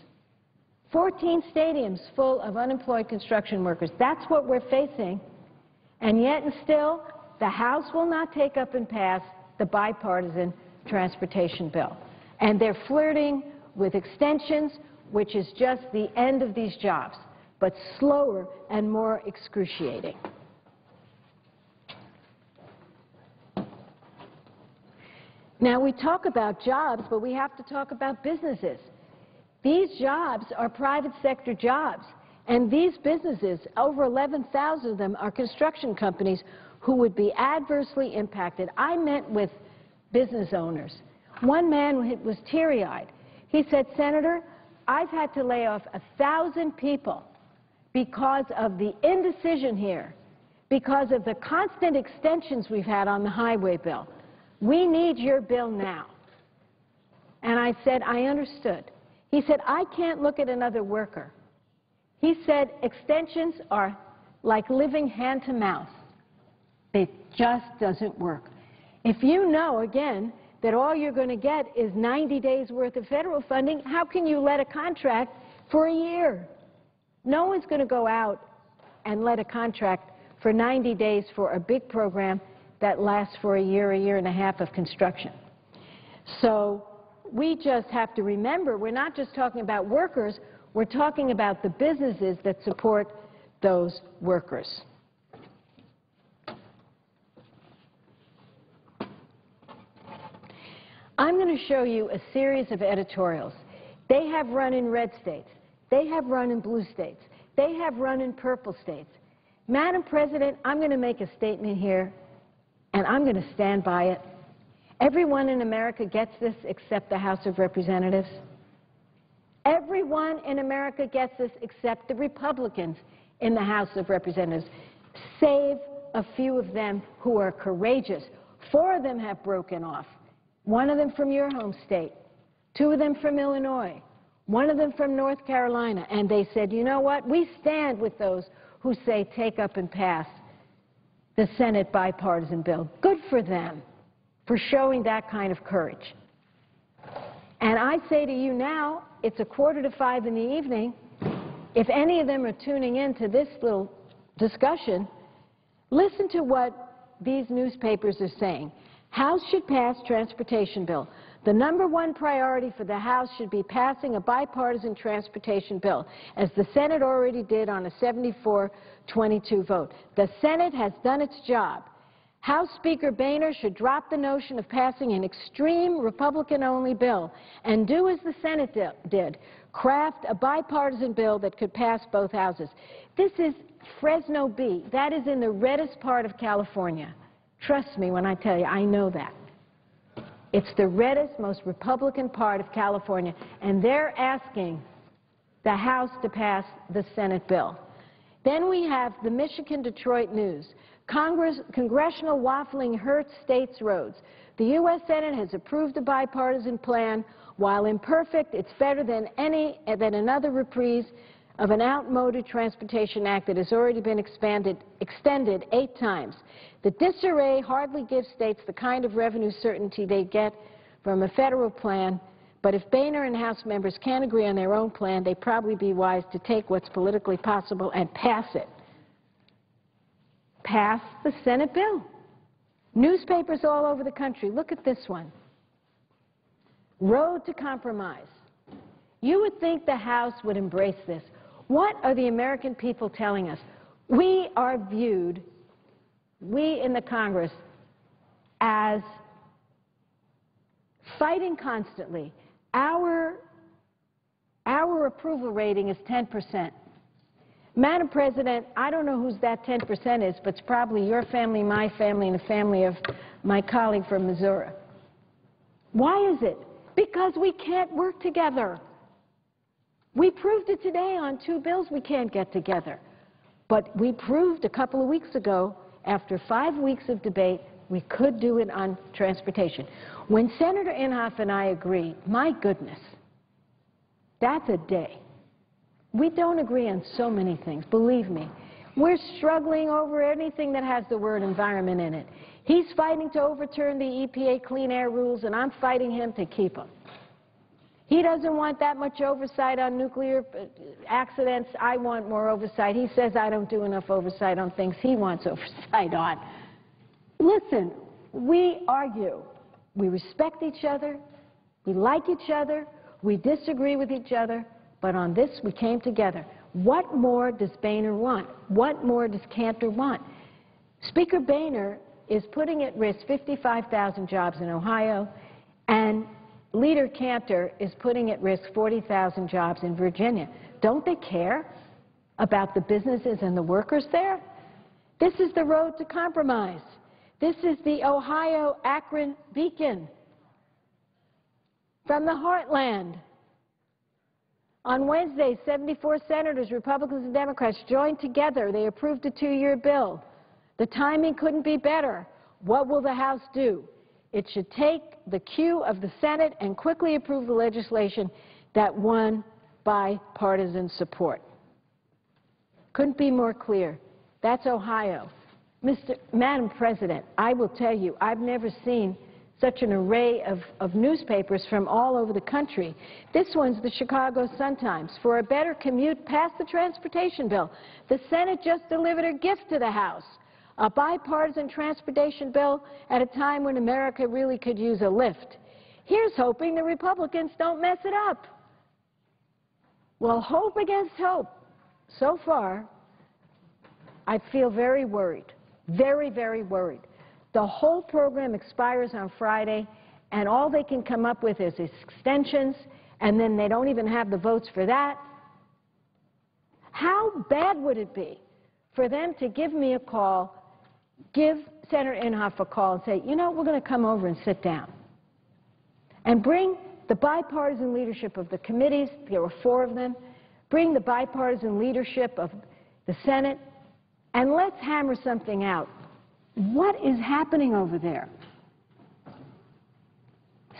14 stadiums full of unemployed construction workers. That's what we're facing And yet and still, the House will not take up and pass the bipartisan transportation bill. And they're flirting with extensions, which is just the end of these jobs, but slower and more excruciating. Now, we talk about jobs, but we have to talk about businesses. These jobs are private sector jobs, and these businesses, over 11,000 of them, are construction companies who would be adversely impacted. I met with business owners. One man was teary-eyed. He said, Senator, I've had to lay off a 1,000 people because of the indecision here, because of the constant extensions we've had on the highway bill. We need your bill now. And I said, I understood. He said, I can't look at another worker. He said, extensions are like living hand to mouth. It just doesn't work. If you know, again, that all you're going to get is 90 days worth of federal funding, how can you let a contract for a year? No one's going to go out and let a contract for 90 days for a big program that lasts for a year, a year and a half of construction. So we just have to remember we're not just talking about workers, we're talking about the businesses that support those workers. I'm going to show you a series of editorials. They have run in red states. They have run in blue states. They have run in purple states. Madam President, I'm going to make a statement here and I'm going to stand by it. Everyone in America gets this except the House of Representatives. Everyone in America gets this except the Republicans in the House of Representatives, save a few of them who are courageous. Four of them have broken off. One of them from your home state, two of them from Illinois, one of them from North Carolina, and they said, you know what, we stand with those who say take up and pass the Senate bipartisan bill. Good for them for showing that kind of courage. And I say to you now, it's a quarter to five in the evening. If any of them are tuning in to this little discussion, listen to what these newspapers are saying. House should pass transportation bill. The number one priority for the House should be passing a bipartisan transportation bill, as the Senate already did on a 74-22 vote. The Senate has done its job. House Speaker Boehner should drop the notion of passing an extreme Republican-only bill and do as the Senate did, craft a bipartisan bill that could pass both houses. This is Fresno Bee. That is in the reddest part of California. Trust me when I tell you, I know that. It's the reddest, most Republican part of California, and they're asking the House to pass the Senate bill. Then we have the Michigan Detroit News. Congress, congressional waffling hurts states' roads. The U.S. Senate has approved a bipartisan plan. While imperfect, it's better than any than another reprise of an outmoded Transportation Act that has already been expanded, extended eight times. The disarray hardly gives states the kind of revenue certainty they get from a federal plan, but if Boehner and House members can't agree on their own plan, they'd probably be wise to take what's politically possible and pass it. Pass the Senate bill. Newspapers all over the country, look at this one. Road to compromise. You would think the House would embrace this. What are the American people telling us? We are viewed, we in the Congress, as fighting constantly. Our, our approval rating is 10 percent. Madam President, I don't know whose that 10 percent is, but it's probably your family, my family, and the family of my colleague from Missouri. Why is it? Because we can't work together. We proved it today on two bills we can't get together. But we proved a couple of weeks ago, after five weeks of debate, we could do it on transportation. When Senator Inhofe and I agree, my goodness, that's a day. We don't agree on so many things, believe me. We're struggling over anything that has the word environment in it. He's fighting to overturn the EPA clean air rules, and I'm fighting him to keep them. He doesn't want that much oversight on nuclear uh, accidents. I want more oversight. He says I don't do enough oversight on things he wants oversight on. Listen, we argue. We respect each other. We like each other. We disagree with each other. But on this, we came together. What more does Boehner want? What more does Cantor want? Speaker Boehner is putting at risk 55,000 jobs in Ohio, and Leader Cantor is putting at risk 40,000 jobs in Virginia. Don't they care about the businesses and the workers there? This is the road to compromise. This is the Ohio-Akron beacon from the heartland. On Wednesday, 74 senators, Republicans and Democrats, joined together. They approved a two-year bill. The timing couldn't be better. What will the House do? It should take the cue of the Senate and quickly approve the legislation that won bipartisan support. Couldn't be more clear. That's Ohio. Mr. Madam President, I will tell you, I've never seen such an array of, of newspapers from all over the country. This one's the Chicago Sun-Times. For a better commute, pass the transportation bill. The Senate just delivered a gift to the House, a bipartisan transportation bill at a time when America really could use a lift. Here's hoping the Republicans don't mess it up. Well, hope against hope. So far, I feel very worried, very, very worried. The whole program expires on Friday, and all they can come up with is extensions, and then they don't even have the votes for that. How bad would it be for them to give me a call, give Senator Inhofe a call and say, you know, we're going to come over and sit down and bring the bipartisan leadership of the committees, there were four of them, bring the bipartisan leadership of the Senate, and let's hammer something out. What is happening over there?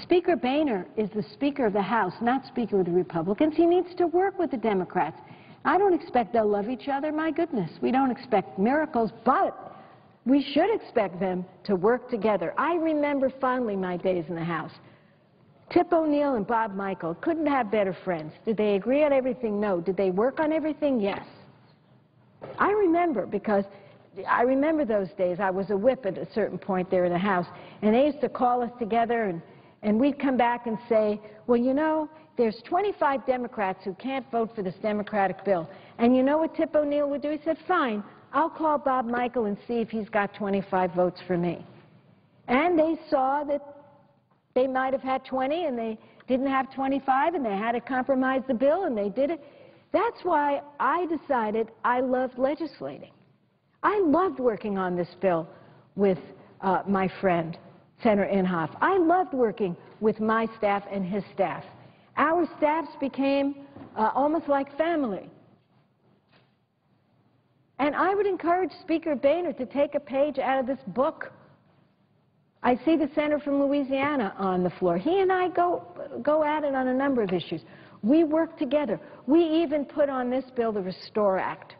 Speaker Boehner is the Speaker of the House, not Speaker of the Republicans. He needs to work with the Democrats. I don't expect they'll love each other. My goodness, we don't expect miracles, but we should expect them to work together. I remember fondly my days in the House. Tip O'Neill and Bob Michel couldn't have better friends. Did they agree on everything? No. Did they work on everything? Yes. I remember because I remember those days. I was a whip at a certain point there in the House, and they used to call us together, and, and we'd come back and say, well, you know, there's 25 Democrats who can't vote for this Democratic bill. And you know what Tip O'Neill would do? He said, fine, I'll call Bob Michel and see if he's got 25 votes for me. And they saw that they might have had 20 and they didn't have 25 and they had to compromise the bill and they did it. That's why I decided I loved legislating. I loved working on this bill with uh, my friend, Senator Inhofe. I loved working with my staff and his staff. Our staffs became uh, almost like family. And I would encourage Speaker Boehner to take a page out of this book. I see the senator from Louisiana on the floor. He and I go, go at it on a number of issues. We work together. We even put on this bill the Restore Act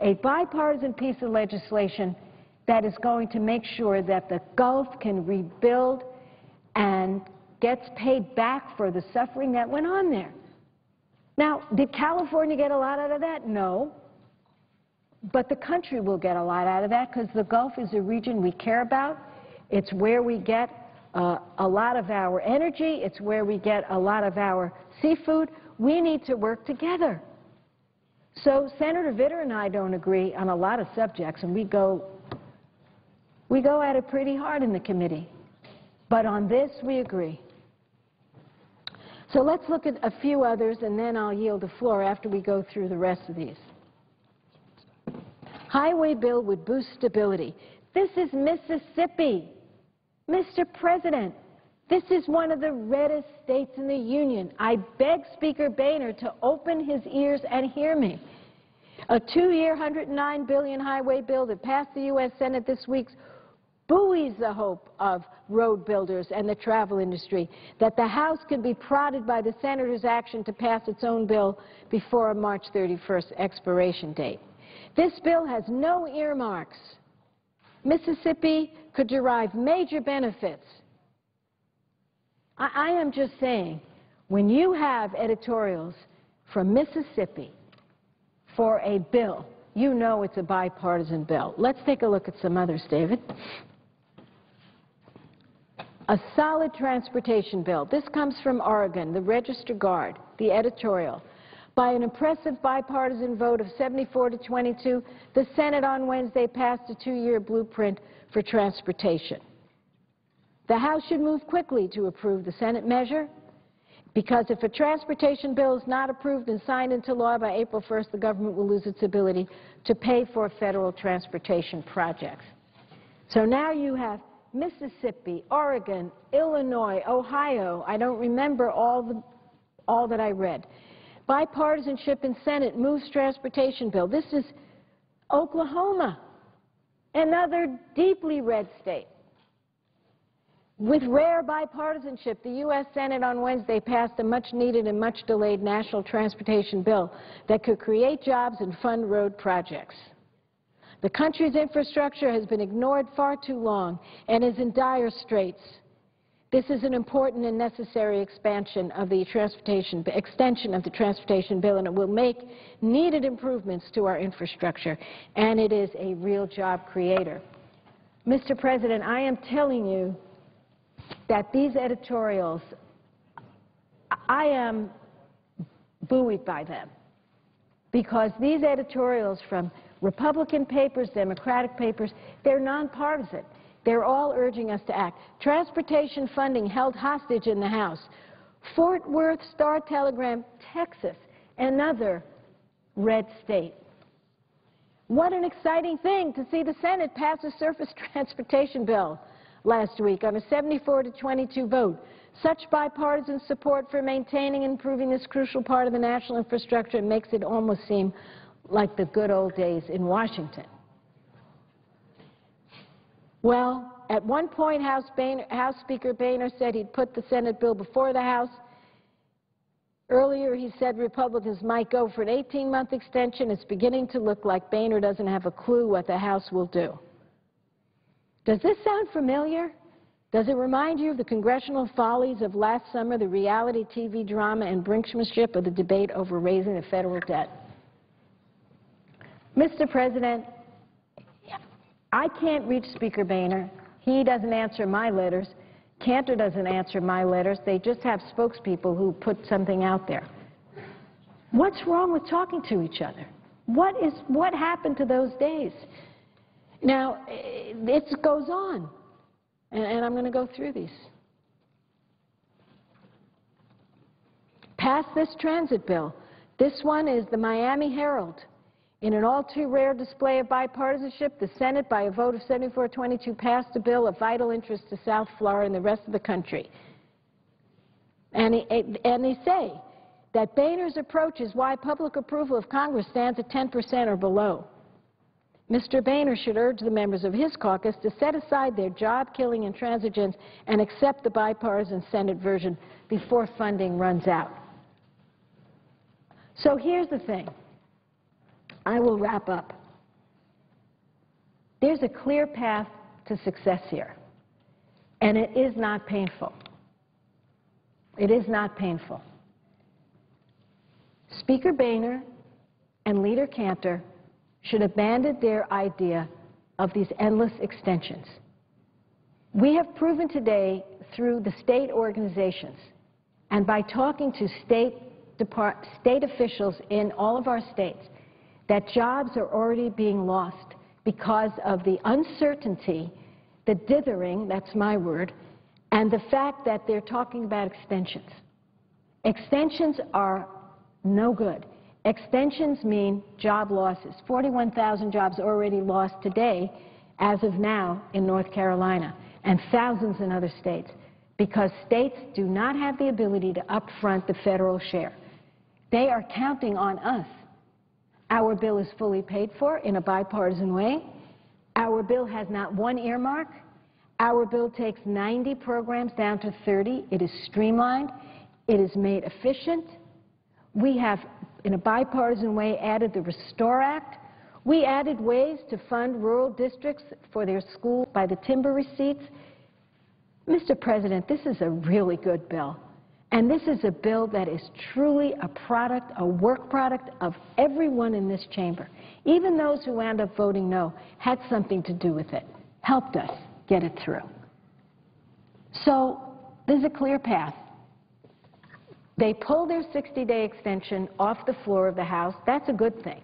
a bipartisan piece of legislation that is going to make sure that the Gulf can rebuild and gets paid back for the suffering that went on there. Now, did California get a lot out of that? No. But the country will get a lot out of that because the Gulf is a region we care about. It's where we get uh, a lot of our energy. It's where we get a lot of our seafood. We need to work together. So Senator Vitter and I don't agree on a lot of subjects, and we go, we go at it pretty hard in the committee. But on this, we agree. So let's look at a few others, and then I'll yield the floor after we go through the rest of these. Highway bill would boost stability. This is Mississippi. Mr. President, this is one of the reddest states in the Union. I beg Speaker Boehner to open his ears and hear me. A two-year, 109 billion highway bill that passed the U.S. Senate this week buoys the hope of road builders and the travel industry that the House can be prodded by the Senator's action to pass its own bill before a March 31st expiration date. This bill has no earmarks. Mississippi could derive major benefits I, I am just saying, when you have editorials from Mississippi for a bill, you know it's a bipartisan bill. Let's take a look at some others, David. A solid transportation bill. This comes from Oregon, the Register Guard, the editorial. By an impressive bipartisan vote of 74 to 22, the Senate on Wednesday passed a two-year blueprint for transportation. The House should move quickly to approve the Senate measure because if a transportation bill is not approved and signed into law by April 1st, the government will lose its ability to pay for federal transportation projects. So now you have Mississippi, Oregon, Illinois, Ohio. I don't remember all, the, all that I read. Bipartisanship in Senate moves transportation bill. This is Oklahoma, another deeply red state. With rare bipartisanship, the U.S. Senate on Wednesday passed a much-needed and much-delayed national transportation bill that could create jobs and fund road projects. The country's infrastructure has been ignored far too long and is in dire straits. This is an important and necessary expansion of the transportation, extension of the transportation bill, and it will make needed improvements to our infrastructure, and it is a real job creator. Mr. President, I am telling you that these editorials, I am buoyed by them because these editorials from Republican papers, Democratic papers, they're nonpartisan. They're all urging us to act. Transportation funding held hostage in the House. Fort Worth Star-Telegram, Texas, another red state. What an exciting thing to see the Senate pass a surface transportation bill last week on a 74 to 22 vote. Such bipartisan support for maintaining and improving this crucial part of the national infrastructure makes it almost seem like the good old days in Washington. Well, at one point, House, Boehner, House Speaker Boehner said he'd put the Senate bill before the House. Earlier, he said Republicans might go for an 18-month extension. It's beginning to look like Boehner doesn't have a clue what the House will do. Does this sound familiar? Does it remind you of the congressional follies of last summer, the reality TV drama and brinksmanship of the debate over raising the federal debt? Mr. President, I can't reach Speaker Boehner. He doesn't answer my letters. Cantor doesn't answer my letters. They just have spokespeople who put something out there. What's wrong with talking to each other? What, is, what happened to those days? Now, eh, it goes on, and, and I'm going to go through these. Pass this transit bill. This one is the Miami Herald. In an all-too-rare display of bipartisanship, the Senate, by a vote of 74-22, passed a bill of vital interest to South Florida and the rest of the country. And, and they say that Boehner's approach is why public approval of Congress stands at 10 percent or below. Mr. Boehner should urge the members of his caucus to set aside their job-killing intransigence and accept the bipartisan Senate version before funding runs out. So here's the thing. I will wrap up. There's a clear path to success here, and it is not painful. It is not painful. Speaker Boehner and Leader Cantor should abandon their idea of these endless extensions. We have proven today through the state organizations and by talking to state, state officials in all of our states that jobs are already being lost because of the uncertainty, the dithering, that's my word, and the fact that they're talking about extensions. Extensions are no good. Extensions mean job losses. 41,000 jobs already lost today, as of now, in North Carolina, and thousands in other states, because states do not have the ability to upfront the federal share. They are counting on us. Our bill is fully paid for in a bipartisan way. Our bill has not one earmark. Our bill takes 90 programs down to 30. It is streamlined. It is made efficient. We have in a bipartisan way, added the Restore Act. We added ways to fund rural districts for their schools by the timber receipts. Mr. President, this is a really good bill. And this is a bill that is truly a product, a work product of everyone in this chamber. Even those who wound up voting no had something to do with it, helped us get it through. So there's a clear path. They pulled their 60-day extension off the floor of the House. That's a good thing.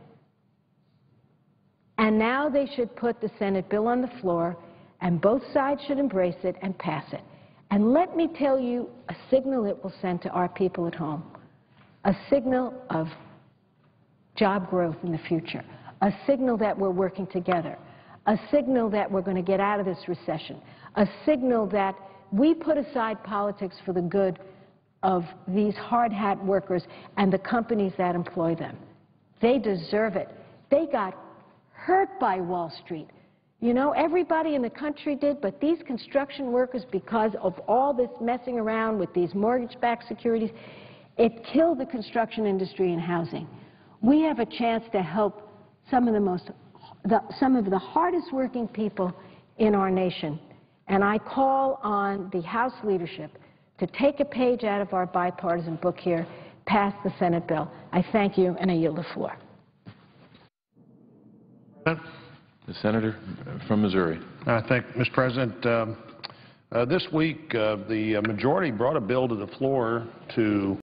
And now they should put the Senate bill on the floor, and both sides should embrace it and pass it. And let me tell you a signal it will send to our people at home, a signal of job growth in the future, a signal that we're working together, a signal that we're going to get out of this recession, a signal that we put aside politics for the good of these hard hat workers and the companies that employ them. They deserve it. They got hurt by Wall Street. You know, everybody in the country did, but these construction workers, because of all this messing around with these mortgage-backed securities, it killed the construction industry and housing. We have a chance to help some of the most, the, some of the hardest working people in our nation. And I call on the House leadership to take a page out of our bipartisan book here, pass the Senate bill. I thank you, and I yield the floor.
The senator from Missouri.
I thank, Mr. President. Um, uh, This week, uh, the uh, majority brought a bill to the floor to